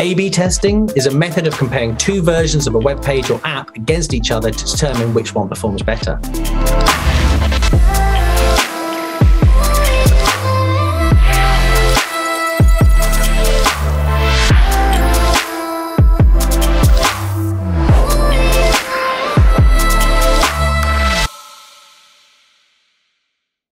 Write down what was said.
A-B testing is a method of comparing two versions of a web page or app against each other to determine which one performs better.